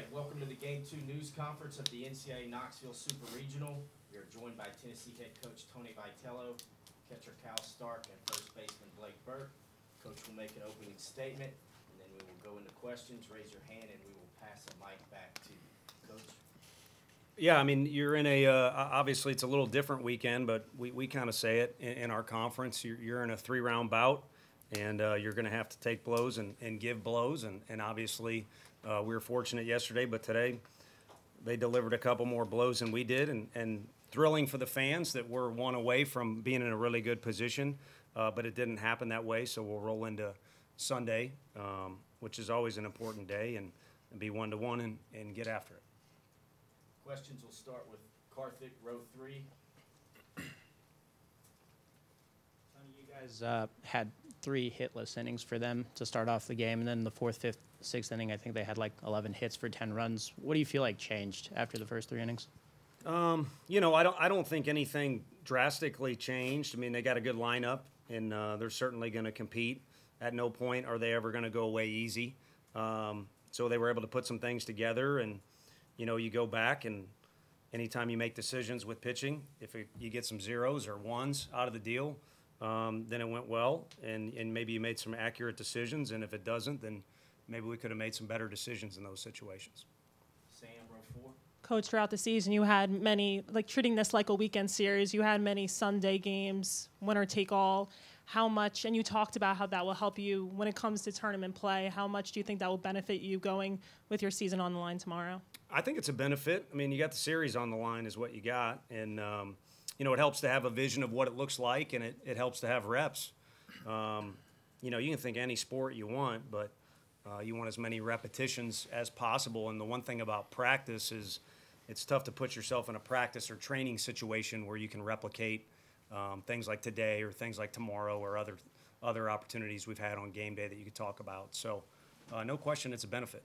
right, welcome to the Game Two News Conference of the NCAA Knoxville Super Regional. We are joined by Tennessee head coach Tony Vitello, catcher Cal Stark, and first baseman Blake Burke. Coach will make an opening statement, and then we will go into questions. Raise your hand, and we will pass the mic back to you. Coach? Yeah, I mean, you're in a, uh, obviously, it's a little different weekend, but we, we kind of say it in, in our conference. You're, you're in a three round bout, and uh, you're going to have to take blows and, and give blows. And, and obviously, uh, we were fortunate yesterday, but today they delivered a couple more blows than we did. And, and thrilling for the fans that we're one away from being in a really good position, uh, but it didn't happen that way. So we'll roll into Sunday, um, which is always an important day, and, and be one to one and, and get after it. Questions will start with Karthik, row three. Tony, you guys uh, had three hitless innings for them to start off the game, and then the fourth, fifth, sixth inning, I think they had like 11 hits for 10 runs. What do you feel like changed after the first three innings? Um, you know, I don't. I don't think anything drastically changed. I mean, they got a good lineup, and uh, they're certainly going to compete. At no point are they ever going to go away easy. Um, so they were able to put some things together, and you know, you go back and anytime you make decisions with pitching, if it, you get some zeros or ones out of the deal, um, then it went well, and and maybe you made some accurate decisions. And if it doesn't, then maybe we could have made some better decisions in those situations. Sam, row four. coach throughout the season you had many like treating this like a weekend series you had many sunday games winner take all how much and you talked about how that will help you when it comes to tournament play how much do you think that will benefit you going with your season on the line tomorrow I think it's a benefit. I mean, you got the series on the line, is what you got, and um, you know it helps to have a vision of what it looks like, and it, it helps to have reps. Um, you know, you can think any sport you want, but uh, you want as many repetitions as possible. And the one thing about practice is it's tough to put yourself in a practice or training situation where you can replicate um, things like today or things like tomorrow or other other opportunities we've had on game day that you could talk about. So, uh, no question, it's a benefit.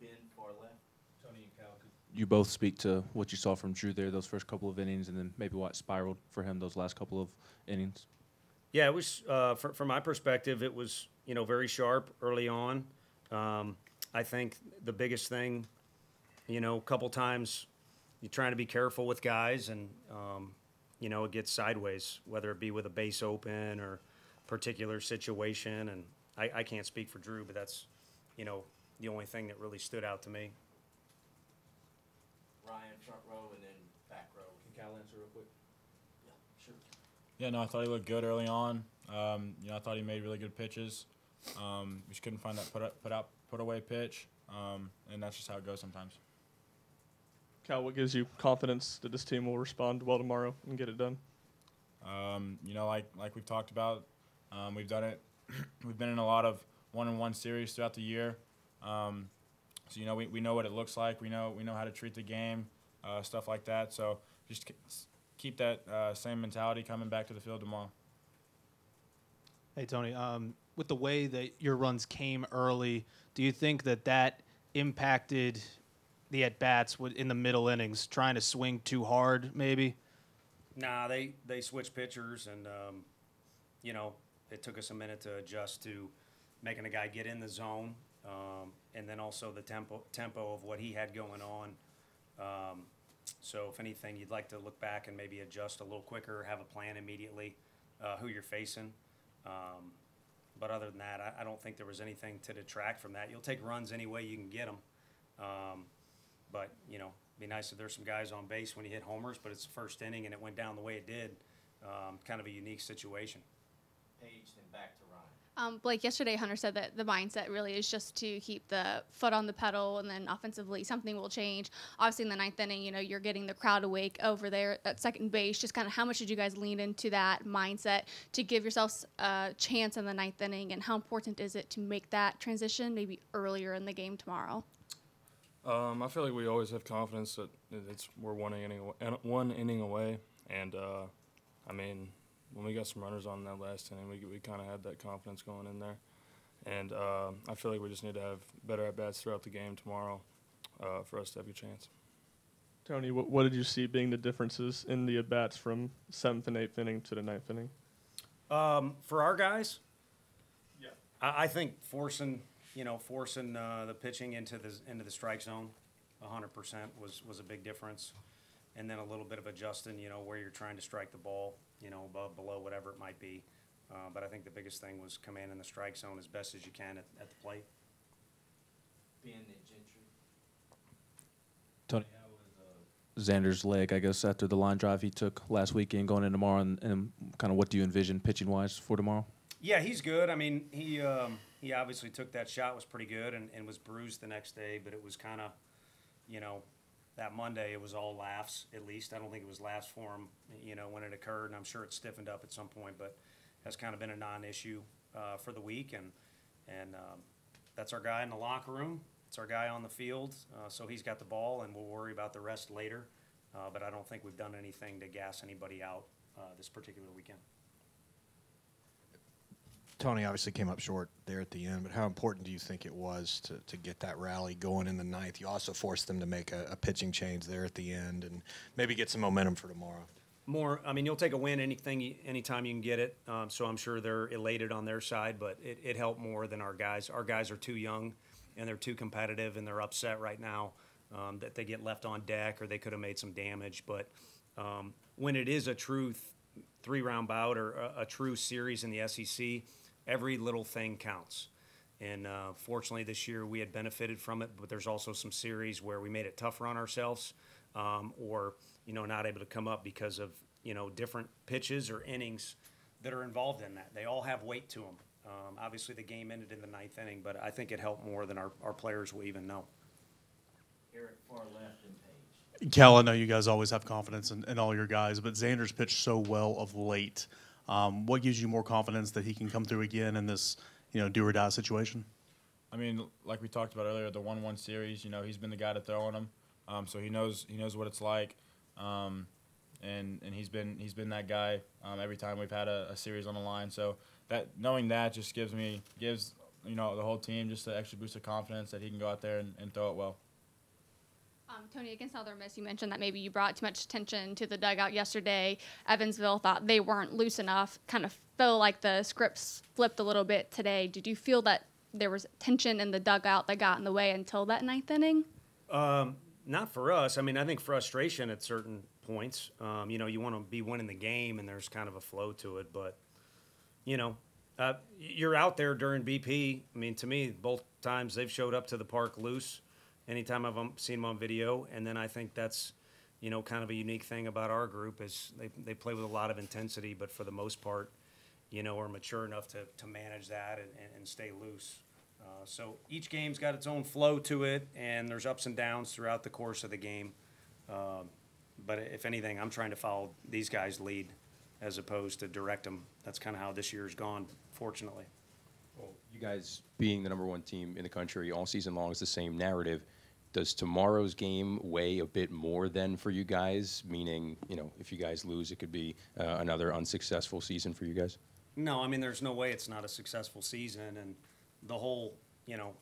Ben, far left. Tony and Cal, could you both speak to what you saw from Drew there those first couple of innings, and then maybe what spiraled for him those last couple of innings? Yeah, it was uh, fr- from my perspective. It was you know very sharp early on. Um, I think the biggest thing, you know, a couple times you're trying to be careful with guys, and um, you know it gets sideways, whether it be with a base open or particular situation. And I, I can't speak for Drew, but that's you know the only thing that really stood out to me. Ryan, front row, and then back row. Can Cal answer real quick? Yeah, sure. Yeah, no, I thought he looked good early on. Um, you know, I thought he made really good pitches. Um, we just couldn't find that put up, put out, put away pitch, um, and that's just how it goes sometimes. Cal, what gives you confidence that this team will respond well tomorrow and get it done? Um, you know, like like we've talked about, um, we've done it. we've been in a lot of one-on-one series throughout the year, um, so you know we, we know what it looks like. We know we know how to treat the game, uh, stuff like that. So just k- s- keep that uh, same mentality coming back to the field tomorrow. Hey Tony, um, with the way that your runs came early, do you think that that impacted the at bats in the middle innings, trying to swing too hard, maybe? Nah, they they switched pitchers, and um, you know it took us a minute to adjust to making a guy get in the zone, um, and then also the tempo tempo of what he had going on. Um, so, if anything, you'd like to look back and maybe adjust a little quicker, have a plan immediately, uh, who you're facing. Um, but other than that, I, I don't think there was anything to detract from that. You'll take runs any way you can get them. Um, but, you know, be nice if there's some guys on base when you hit homers, but it's the first inning and it went down the way it did. Um, kind of a unique situation. Paige, then back to. Um, Blake, yesterday Hunter said that the mindset really is just to keep the foot on the pedal, and then offensively something will change. Obviously, in the ninth inning, you know you're getting the crowd awake over there at second base. Just kind of how much did you guys lean into that mindset to give yourselves a chance in the ninth inning, and how important is it to make that transition maybe earlier in the game tomorrow? Um, I feel like we always have confidence that it's we're one inning away, one inning away, and uh, I mean when we got some runners on that last inning, we we kind of had that confidence going in there, and uh, I feel like we just need to have better at bats throughout the game tomorrow uh, for us to have a chance. Tony, what, what did you see being the differences in the at bats from seventh and eighth inning to the ninth inning? Um, for our guys, Yeah. I, I think forcing you know, forcing uh, the pitching into the into the strike zone, hundred percent was was a big difference, and then a little bit of adjusting, you know, where you're trying to strike the ball, you know, above, below, whatever it might be. Uh, but I think the biggest thing was commanding the strike zone as best as you can at, at the plate. Ben and Gentry. Tony, Zander's leg, I guess, after the line drive he took last weekend, going in tomorrow, and, and kind of what do you envision pitching wise for tomorrow? Yeah, he's good. I mean, he um, he obviously took that shot, was pretty good, and, and was bruised the next day. But it was kind of, you know, that Monday it was all laughs. At least I don't think it was laughs for him, you know, when it occurred. And I'm sure it stiffened up at some point, but has kind of been a non-issue uh, for the week. And and um, that's our guy in the locker room. It's our guy on the field. Uh, so he's got the ball, and we'll worry about the rest later. Uh, but I don't think we've done anything to gas anybody out uh, this particular weekend. Tony obviously came up short there at the end, but how important do you think it was to, to get that rally going in the ninth? You also forced them to make a, a pitching change there at the end and maybe get some momentum for tomorrow. More, I mean, you'll take a win anything, anytime you can get it. Um, so I'm sure they're elated on their side, but it, it helped more than our guys. Our guys are too young and they're too competitive and they're upset right now um, that they get left on deck or they could have made some damage. But um, when it is a true th- three round bout or a, a true series in the SEC, every little thing counts. And uh, fortunately, this year we had benefited from it, but there's also some series where we made it tougher on ourselves, um, or you know, not able to come up because of you know different pitches or innings that are involved in that. They all have weight to them. Um, obviously, the game ended in the ninth inning, but I think it helped more than our, our players will even know. Eric, far left and Page. Cal, I know you guys always have confidence in, in all your guys, but Zander's pitched so well of late. Um, what gives you more confidence that he can come through again in this, you know, do or die situation? I mean, like we talked about earlier, the one-one series. You know, he's been the guy to throw on him, um, so he knows he knows what it's like, um, and and he's been he's been that guy um, every time we've had a, a series on the line. So that knowing that just gives me gives you know the whole team just an extra boost of confidence that he can go out there and, and throw it well. Um, Tony, against Southern Miss, you mentioned that maybe you brought too much attention to the dugout yesterday. Evansville thought they weren't loose enough. Kind of felt like the scripts flipped a little bit today. Did you feel that there was tension in the dugout that got in the way until that ninth inning? Um, not for us. I mean, I think frustration at certain points. Um, you know, you want to be winning the game, and there's kind of a flow to it. But you know, uh, you're out there during BP. I mean, to me, both times they've showed up to the park loose. Anytime I've um, seen them on video, and then I think that's, you know, kind of a unique thing about our group is they they play with a lot of intensity, but for the most part, you know, are mature enough to, to manage that and, and, stay loose. Uh, so each game's got its own flow to it, and there's ups and downs throughout the course of the game. Um, but if anything, I'm trying to follow these guys' lead as opposed to direct them. That's kind of how this year's gone, fortunately. Guys being the number one team in the country all season long is the same narrative. Does tomorrow's game weigh a bit more then for you guys? Meaning, you know, if you guys lose, it could be uh, another unsuccessful season for you guys. No, I mean, there's no way it's not a successful season, and the whole, you know,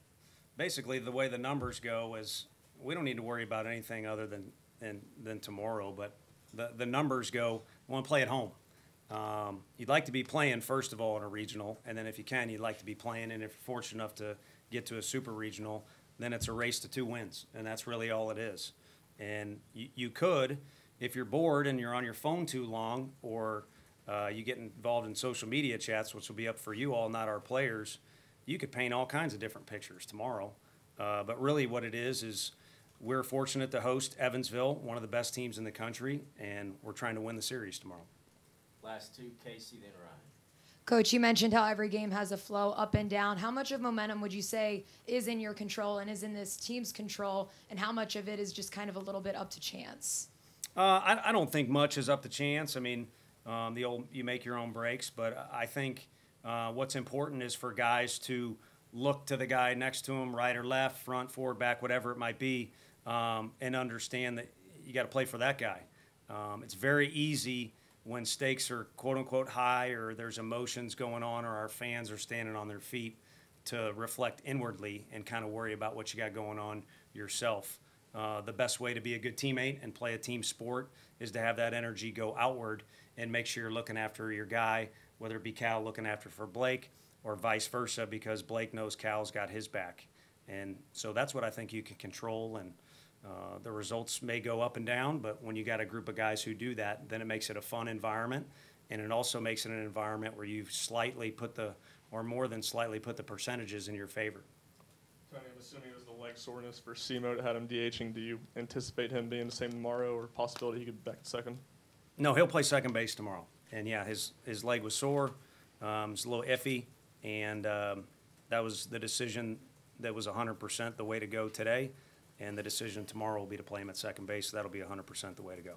basically the way the numbers go is we don't need to worry about anything other than than, than tomorrow. But the the numbers go. We want to play at home. Um, you'd like to be playing first of all in a regional, and then if you can, you'd like to be playing. And if you're fortunate enough to get to a super regional, then it's a race to two wins, and that's really all it is. And you, you could, if you're bored and you're on your phone too long, or uh, you get involved in social media chats, which will be up for you all, not our players, you could paint all kinds of different pictures tomorrow. Uh, but really, what it is is we're fortunate to host Evansville, one of the best teams in the country, and we're trying to win the series tomorrow. Last two, Casey, then Ryan. Coach, you mentioned how every game has a flow up and down. How much of momentum would you say is in your control and is in this team's control, and how much of it is just kind of a little bit up to chance? Uh, I, I don't think much is up to chance. I mean, um, the old you make your own breaks, but I think uh, what's important is for guys to look to the guy next to him, right or left, front, forward, back, whatever it might be, um, and understand that you got to play for that guy. Um, it's very easy when stakes are quote unquote high or there's emotions going on or our fans are standing on their feet to reflect inwardly and kind of worry about what you got going on yourself. Uh, the best way to be a good teammate and play a team sport is to have that energy go outward and make sure you're looking after your guy, whether it be Cal looking after for Blake or vice versa, because Blake knows Cal's got his back. And so that's what I think you can control, and uh, the results may go up and down, but when you got a group of guys who do that, then it makes it a fun environment, and it also makes it an environment where you slightly put the, or more than slightly put the percentages in your favor. Tony, I'm assuming it was the leg soreness for Semo that had him DHing. Do you anticipate him being the same tomorrow, or possibility he could be back at second? No, he'll play second base tomorrow. And yeah, his, his leg was sore, um, it's a little iffy, and, um, that was the decision that was hundred percent the way to go today. And the decision tomorrow will be to play him at second base, so that'll be hundred percent the way to go.